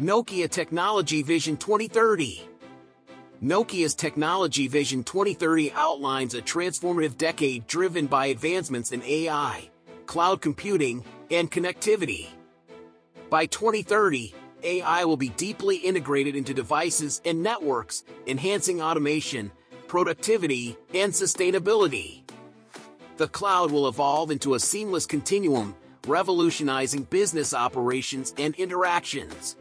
Nokia Technology Vision 2030 Nokia's Technology Vision 2030 outlines a transformative decade driven by advancements in AI, cloud computing, and connectivity. By 2030, AI will be deeply integrated into devices and networks, enhancing automation, productivity, and sustainability. The cloud will evolve into a seamless continuum, revolutionizing business operations and interactions.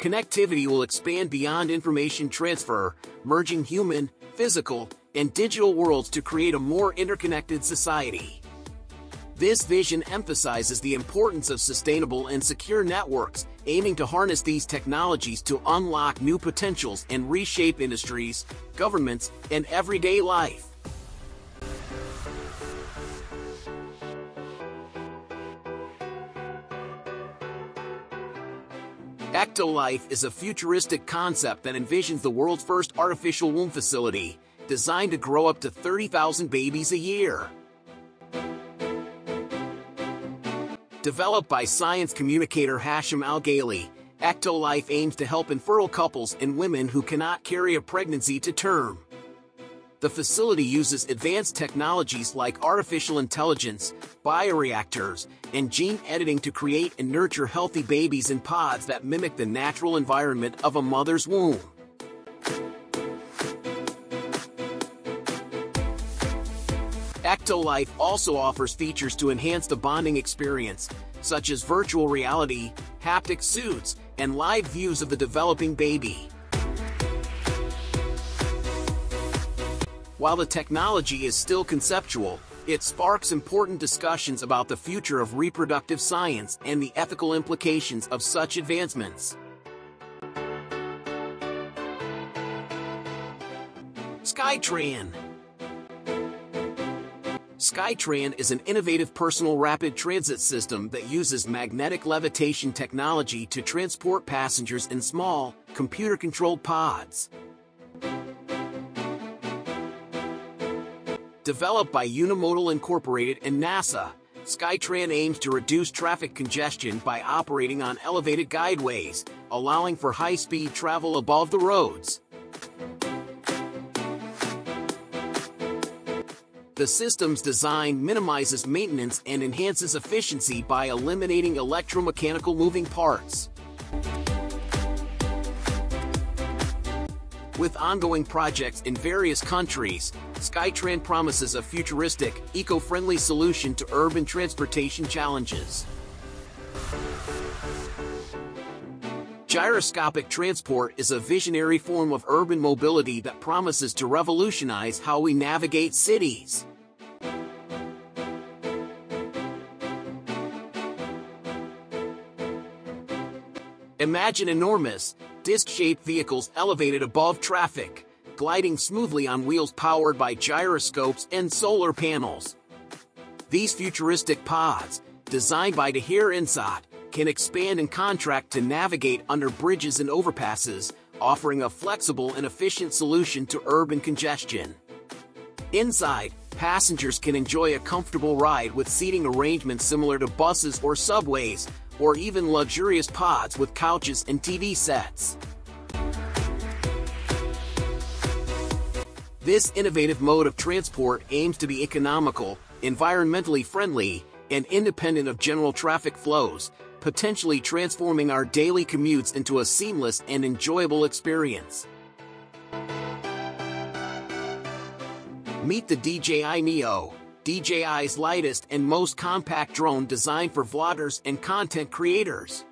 Connectivity will expand beyond information transfer, merging human, physical, and digital worlds to create a more interconnected society. This vision emphasizes the importance of sustainable and secure networks, aiming to harness these technologies to unlock new potentials and reshape industries, governments, and everyday life. Ectolife is a futuristic concept that envisions the world's first artificial womb facility, designed to grow up to 30,000 babies a year. Developed by science communicator Hashim Al-Ghaili, Ectolife aims to help infertile couples and women who cannot carry a pregnancy to term. The facility uses advanced technologies like artificial intelligence, bioreactors, and gene editing to create and nurture healthy babies in pods that mimic the natural environment of a mother's womb. Ectolife also offers features to enhance the bonding experience, such as virtual reality, haptic suits, and live views of the developing baby. While the technology is still conceptual, it sparks important discussions about the future of reproductive science and the ethical implications of such advancements. Skytran Skytran is an innovative personal rapid transit system that uses magnetic levitation technology to transport passengers in small, computer-controlled pods. Developed by Unimodal Incorporated and NASA, Skytran aims to reduce traffic congestion by operating on elevated guideways, allowing for high-speed travel above the roads. The system's design minimizes maintenance and enhances efficiency by eliminating electromechanical moving parts. With ongoing projects in various countries, Skytran promises a futuristic, eco-friendly solution to urban transportation challenges. Gyroscopic transport is a visionary form of urban mobility that promises to revolutionize how we navigate cities. Imagine enormous, disc-shaped vehicles elevated above traffic, gliding smoothly on wheels powered by gyroscopes and solar panels. These futuristic pods, designed by Tahir Insat, can expand and contract to navigate under bridges and overpasses, offering a flexible and efficient solution to urban congestion. Inside, passengers can enjoy a comfortable ride with seating arrangements similar to buses or subways, or even luxurious pods with couches and TV sets. This innovative mode of transport aims to be economical, environmentally friendly, and independent of general traffic flows, potentially transforming our daily commutes into a seamless and enjoyable experience. Meet the DJI Neo, DJI's lightest and most compact drone designed for vloggers and content creators.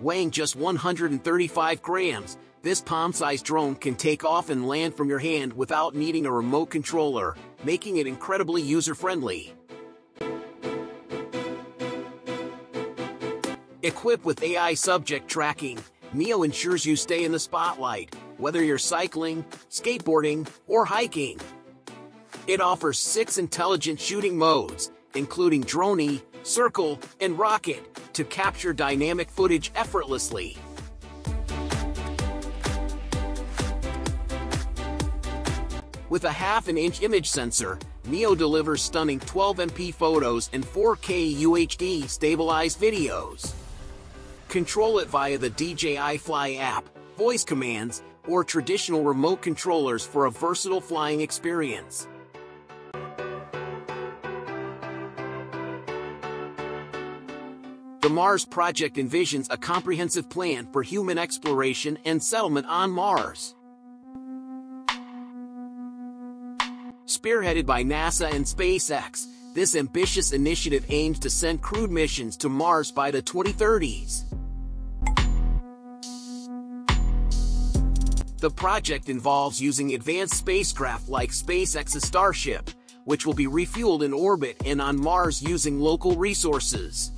Weighing just 135 grams, this palm-sized drone can take off and land from your hand without needing a remote controller, making it incredibly user-friendly. Equipped with AI subject tracking, Neo ensures you stay in the spotlight, whether you're cycling, skateboarding, or hiking. It offers six intelligent shooting modes, including Dronie, Circle, and Rocket, to capture dynamic footage effortlessly. With a half an inch image sensor, Neo delivers stunning 12MP photos and 4K UHD stabilized videos. Control it via the DJI Fly app, voice commands, or traditional remote controllers for a versatile flying experience. The Mars project envisions a comprehensive plan for human exploration and settlement on Mars. Spearheaded by NASA and SpaceX, this ambitious initiative aims to send crewed missions to Mars by the 2030s. The project involves using advanced spacecraft like SpaceX's Starship, which will be refueled in orbit and on Mars using local resources.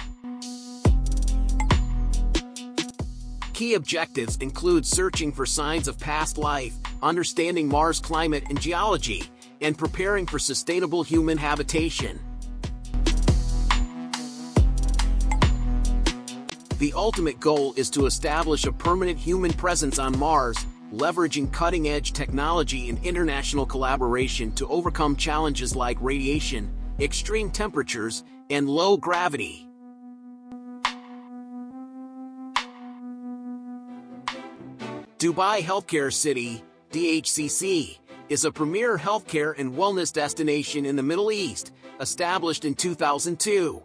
Key objectives include searching for signs of past life, understanding Mars climate and geology, and preparing for sustainable human habitation. The ultimate goal is to establish a permanent human presence on Mars, leveraging cutting-edge technology and international collaboration to overcome challenges like radiation, extreme temperatures, and low gravity. Dubai Healthcare City, DHCC, is a premier healthcare and wellness destination in the Middle East, established in 2002.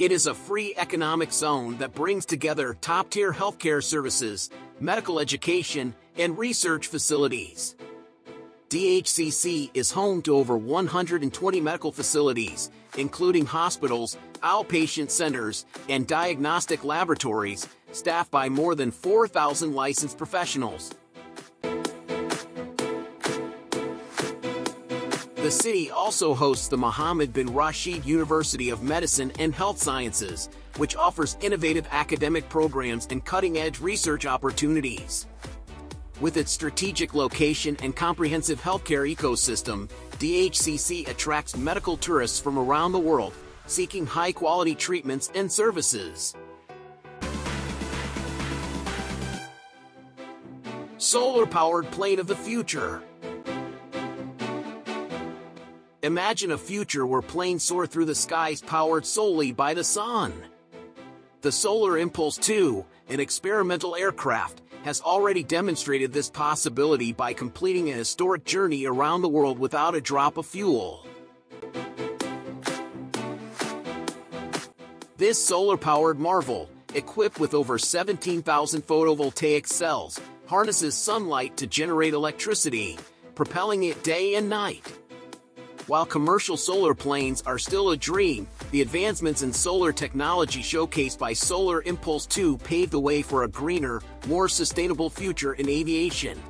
It is a free economic zone that brings together top-tier healthcare services, medical education, and research facilities. DHCC is home to over 120 medical facilities, including hospitals, outpatient centers, and diagnostic laboratories, staffed by more than 4,000 licensed professionals. The city also hosts the Mohammed bin Rashid University of Medicine and Health Sciences, which offers innovative academic programs and cutting-edge research opportunities. With its strategic location and comprehensive healthcare ecosystem, DHCC attracts medical tourists from around the world, seeking high-quality treatments and services. Solar-powered plane of the future. Imagine a future where planes soar through the skies powered solely by the sun. The Solar Impulse 2, an experimental aircraft, has already demonstrated this possibility by completing a historic journey around the world without a drop of fuel. This solar-powered marvel, equipped with over 17,000 photovoltaic cells, harnesses sunlight to generate electricity, propelling it day and night. While commercial solar planes are still a dream, the advancements in solar technology showcased by Solar Impulse 2 paved the way for a greener, more sustainable future in aviation.